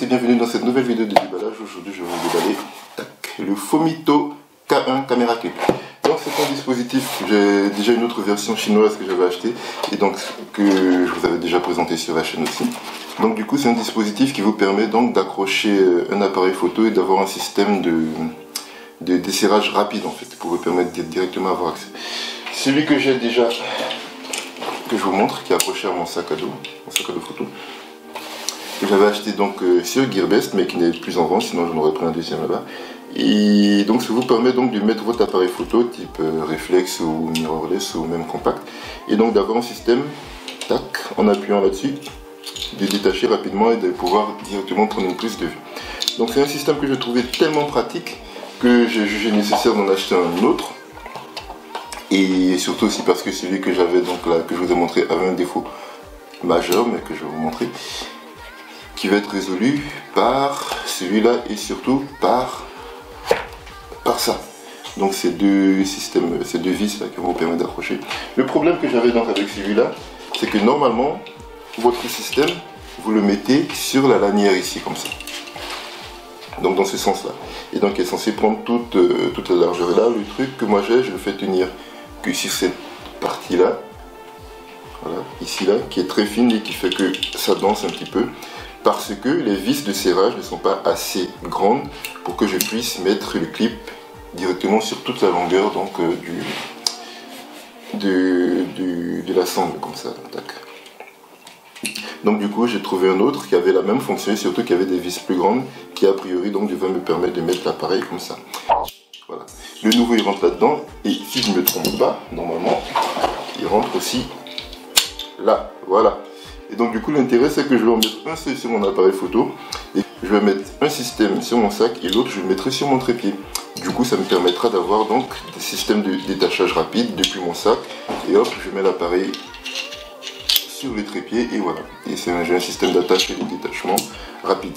et bienvenue dans cette nouvelle vidéo de déballage. Aujourd'hui je vais vous déballer le Fomito K1 Caméra Clip. Donc c'est un dispositif, j'ai déjà une autre version chinoise que j'avais acheté et donc que je vous avais déjà présenté sur la chaîne aussi. Donc du coup c'est un dispositif qui vous permet donc d'accrocher euh, un appareil photo et d'avoir un système de, de desserrage rapide en fait pour vous permettre d'être directement avoir accès. Celui que j'ai déjà, que je vous montre, qui est accroché à mon sac à dos, mon sac à dos photo j'avais acheté donc euh, sur Gearbest mais qui n'est plus en vente sinon j'en aurais pris un deuxième là-bas. Et donc ça vous permet donc de mettre votre appareil photo type euh, réflexe ou mirrorless ou même compact. Et donc d'avoir un système tac en appuyant là-dessus de détacher rapidement et de pouvoir directement prendre une prise de vue. Donc c'est un système que je trouvais tellement pratique que j'ai jugé nécessaire d'en acheter un autre. Et surtout aussi parce que celui que j'avais donc là que je vous ai montré avait un défaut majeur mais que je vais vous montrer qui va être résolu par celui-là et surtout par, par ça. Donc ces deux systèmes, ces deux vis là qui vont vous permettre d'accrocher. Le problème que j'avais donc avec celui-là, c'est que normalement, votre système, vous le mettez sur la lanière ici, comme ça. Donc dans ce sens-là. Et donc il est censé prendre toute, euh, toute la largeur. là, le truc que moi j'ai, je le fais tenir que sur cette partie-là. Voilà, ici là, qui est très fine et qui fait que ça danse un petit peu parce que les vis de serrage ne sont pas assez grandes pour que je puisse mettre le clip directement sur toute la longueur donc euh, du, de la sangle comme ça. Donc du coup j'ai trouvé un autre qui avait la même fonction et surtout qui avait des vis plus grandes qui a priori donc me permettre de mettre l'appareil comme ça. Voilà. Le nouveau il rentre là-dedans et si je ne me trompe pas, normalement, il rentre aussi là. Voilà. Et donc du coup l'intérêt c'est que je vais en mettre un sur mon appareil photo et je vais mettre un système sur mon sac et l'autre je le mettrai sur mon trépied. Du coup ça me permettra d'avoir donc des systèmes de détachage rapide depuis mon sac et hop je mets l'appareil sur le trépied et voilà. Et c'est un, système d'attache et de détachement rapide.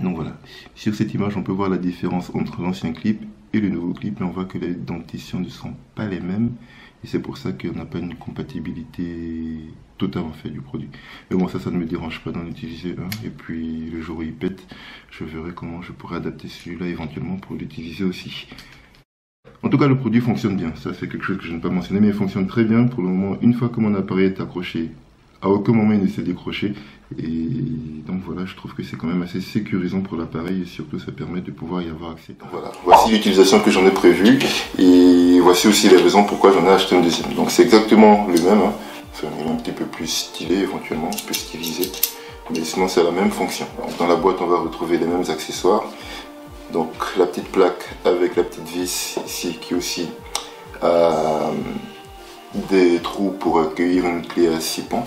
Donc voilà, sur cette image on peut voir la différence entre l'ancien clip et le nouveau clip et on voit que les dentitions ne sont pas les mêmes et c'est pour ça qu'on n'a pas une compatibilité totalement faite du produit. Mais bon, ça, ça ne me dérange pas d'en utiliser un. Et puis, le jour où il pète, je verrai comment je pourrais adapter celui-là éventuellement pour l'utiliser aussi. En tout cas, le produit fonctionne bien. Ça, c'est quelque chose que je n'ai pas mentionné, mais il fonctionne très bien. Pour le moment, une fois que mon appareil est accroché à aucun moment il ne s'est décroché. Et donc voilà, je trouve que c'est quand même assez sécurisant pour l'appareil et surtout ça permet de pouvoir y avoir accès. Voilà, voici l'utilisation que j'en ai prévue et voici aussi les raisons pourquoi j'en ai acheté un deuxième. Donc c'est exactement le même, hein. Un petit peu plus stylé éventuellement, plus stylisé, mais sinon c'est la même fonction. dans la boîte on va retrouver les mêmes accessoires. Donc la petite plaque avec la petite vis ici qui aussi a des trous pour accueillir une clé à 6 pans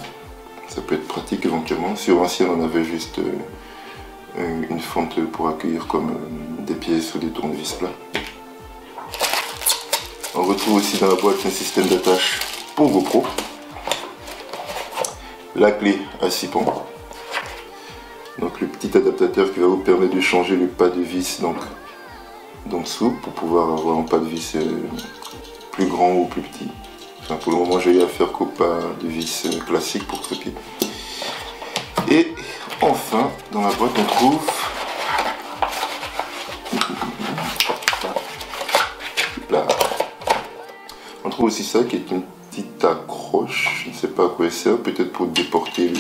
ça peut être pratique éventuellement. Sur ancien, on avait juste euh, une fente pour accueillir comme euh, des pièces ou des tournevis plats. On retrouve aussi dans la boîte un système d'attache pour GoPro. La clé à 6 pans. Donc le petit adaptateur qui va vous permettre de changer le pas de vis donc d'en dessous pour pouvoir avoir un pas de vis euh, plus grand ou plus petit pour le moment, j'ai eu à faire qu'au pas de vis classique pour trépied. Et enfin, dans la boîte, on trouve On trouve aussi ça qui est une Je ne sais pas à quoi elle sert. Peut-être pour déporter le,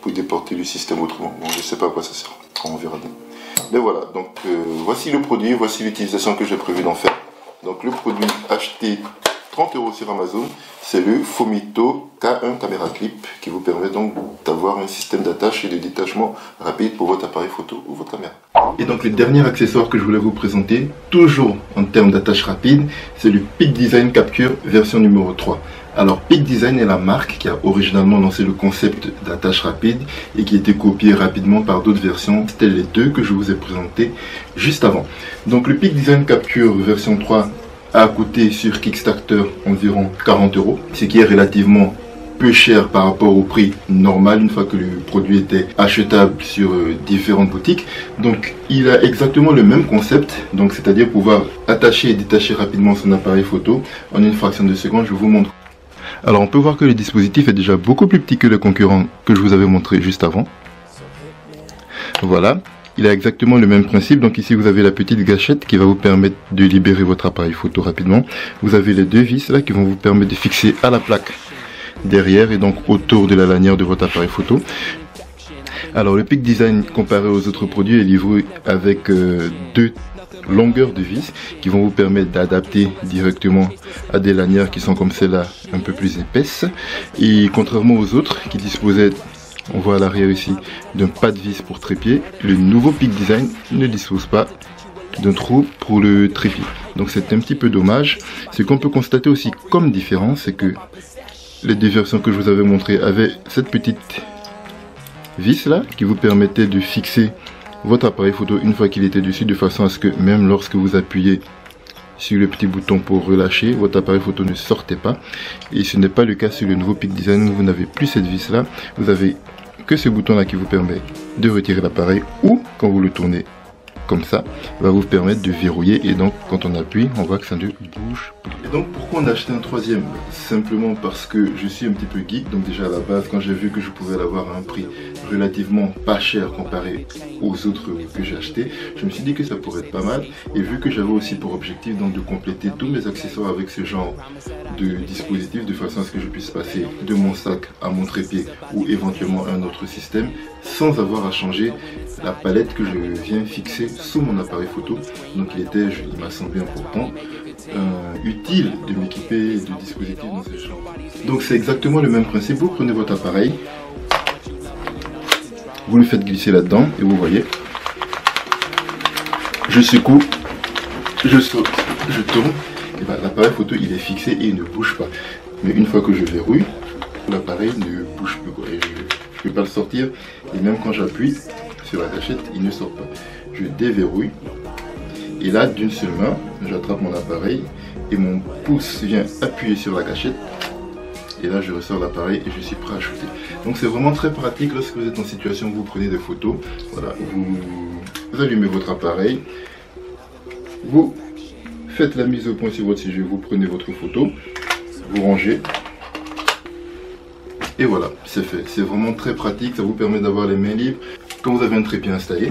pour déporter le système autrement. Bon, je ne sais pas à quoi ça sert. On verra bien. Mais voilà, donc euh, voici le produit, voici l'utilisation que j'ai prévu d'en faire. Donc le produit acheté 30 euros sur Amazon. C'est le Fomito K1 Caméra Clip qui vous permet donc d'avoir un système d'attache et de détachement rapide pour votre appareil photo ou votre caméra. Et donc le dernier accessoire que je voulais vous présenter, toujours en termes d'attache rapide, c'est le Peak Design Capture version numéro 3. Alors Peak Design est la marque qui a originalement lancé le concept d'attache rapide et qui a été copié rapidement par d'autres versions, c'était les deux que je vous ai présentés juste avant. Donc le Peak Design Capture version 3 a coûté sur Kickstarter environ 40 euros, ce qui est relativement peu cher par rapport au prix normal une fois que le produit était achetable sur euh, différentes boutiques. Donc il a exactement le même concept, donc c'est-à-dire pouvoir attacher et détacher rapidement son appareil photo en une fraction de seconde. Je vous montre. Alors on peut voir que le dispositif est déjà beaucoup plus petit que le concurrent que je vous avais montré juste avant. Voilà, il a exactement le même principe. Donc ici, vous avez la petite gâchette qui va vous permettre de libérer votre appareil photo rapidement. Vous avez les deux vis là qui vont vous permettre de fixer à la plaque derrière et donc autour de la lanière de votre appareil photo. Alors le Peak Design comparé aux autres produits est livré avec euh, deux longueurs de vis qui vont vous permettre d'adapter directement à des lanières qui sont comme celle-là un peu plus épaisses. Et contrairement aux autres qui disposaient on voit à l'arrière ici d'un pas de vis pour trépied le nouveau Peak Design ne dispose pas d'un trou pour le trépied. Donc c'est un petit peu dommage. Ce qu'on peut constater aussi comme différence c'est que les deux versions que je vous avais montrées avaient cette petite vis là qui vous permettait de fixer votre appareil photo une fois qu'il était dessus de façon à ce que même lorsque vous appuyez sur le petit bouton pour relâcher, votre appareil photo ne sortait pas. Et ce n'est pas le cas sur le nouveau Peak Design, vous n'avez plus cette vis là, vous avez que ce bouton là qui vous permet de retirer l'appareil ou quand vous le tournez ça, va vous permettre de verrouiller et donc quand on appuie, on voit que ça ne bouge plus. Et donc pourquoi on a acheté un troisième? Simplement parce que je suis un petit peu geek, donc déjà à la base quand j'ai vu que je pouvais l'avoir à un prix relativement pas cher comparé aux autres que j'ai acheté, je me suis dit que ça pourrait être pas mal et vu que j'avais aussi pour objectif donc de compléter tous mes accessoires avec ce genre de dispositif de façon à ce que je puisse passer de mon sac à mon trépied ou éventuellement un autre système sans avoir à changer la palette que je viens fixer sous mon appareil photo. Donc il était, il m'a semblé important, euh, utile de m'équiper de dispositifs dans ce genre. Donc c'est exactement le même principe. Vous prenez votre appareil, vous le faites glisser là-dedans et vous voyez, je secoue, je saute, je tourne, et ben, l'appareil photo il est fixé et il ne bouge pas. Mais une fois que je verrouille, l'appareil ne bouge plus. je ne peux pas le sortir et même quand j'appuie sur la gâchette, il ne sort pas je déverrouille. Et là, d'une seule main, j'attrape mon appareil et mon pouce vient appuyer sur la gâchette. Et là, je ressors l'appareil et je suis prêt à shooter. Donc, c'est vraiment très pratique lorsque vous êtes en situation où vous prenez des photos. Voilà, vous, vous allumez votre appareil, vous faites la mise au point sur votre sujet, vous prenez votre photo, vous rangez. Et voilà, c'est fait. C'est vraiment très pratique, ça vous permet d'avoir les mains libres. Quand vous avez un trépied installé,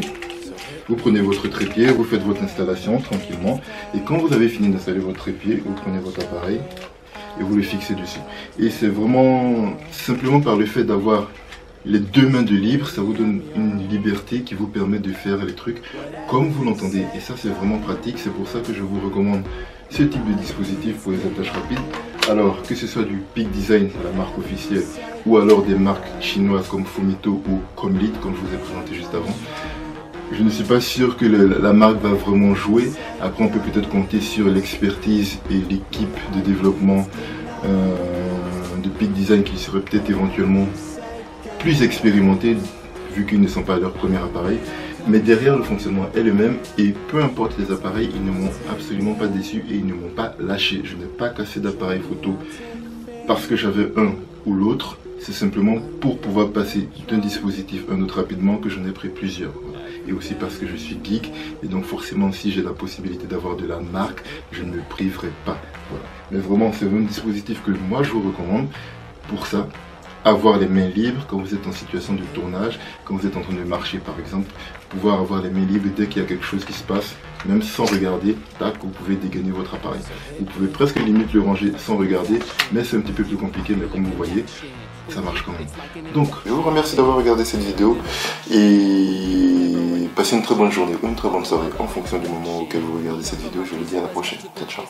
vous prenez votre trépied, vous faites votre installation tranquillement. Et quand vous avez fini d'installer votre trépied, vous prenez votre appareil et vous le fixez dessus. Et c'est vraiment simplement par le fait d'avoir les deux mains de libre, ça vous donne une liberté qui vous permet de faire les trucs comme vous l'entendez. Et ça, c'est vraiment pratique. C'est pour ça que je vous recommande ce type de dispositif pour les attaches rapides. Alors, que ce soit du Peak Design, la marque officielle, ou alors des marques chinoises comme Fumito ou Comlit, comme je vous ai présenté juste avant, je ne suis pas sûr que la marque va vraiment jouer. Après, on peut peut-être compter sur l'expertise et l'équipe de développement euh, de Peak Design qui serait peut-être éventuellement plus expérimentée vu qu'ils ne sont pas à leur premier appareil. Mais derrière, le fonctionnement est le même et peu importe les appareils, ils ne m'ont absolument pas déçu et ils ne m'ont pas lâché. Je n'ai pas cassé d'appareil photo parce que j'avais un ou l'autre. C'est simplement pour pouvoir passer d'un dispositif à un autre rapidement que j'en ai pris plusieurs et aussi parce que je suis geek. Et donc forcément, si j'ai la possibilité d'avoir de la marque, je ne me priverai pas. Mais vraiment, c'est un dispositif que moi je vous recommande. Pour ça, avoir les mains libres quand vous êtes en situation de tournage, quand vous êtes en train de marcher par exemple, pouvoir avoir les mains libres dès qu'il y a quelque chose qui se passe, même sans regarder, tac, vous pouvez dégainer votre appareil. Vous pouvez presque limite le ranger sans regarder, mais c'est un petit peu plus compliqué, mais comme vous voyez, ça marche quand même. Donc, je vous remercie d'avoir regardé cette vidéo et passez une très bonne journée ou une très bonne soirée en fonction du moment auquel vous regardez cette vidéo. Je vous dis à la prochaine. Ciao, ciao.